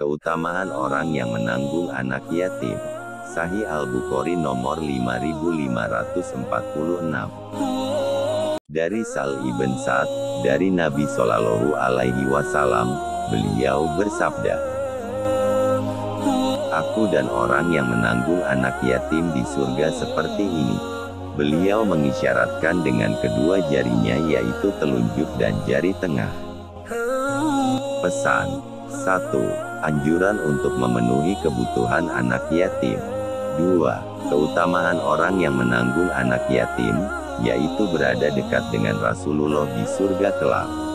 Keutamaan orang yang menanggung anak yatim. Sahih Al-Bukhari nomor 5546. Dari Sal ibn Sa'ad, dari Nabi Shallallahu alaihi wasallam, beliau bersabda, Aku dan orang yang menanggung anak yatim di surga seperti ini. Beliau mengisyaratkan dengan kedua jarinya yaitu telunjuk dan jari tengah. Pesan 1. Anjuran untuk memenuhi kebutuhan anak yatim. 2. Keutamaan orang yang menanggung anak yatim, yaitu berada dekat dengan Rasulullah di surga kelak.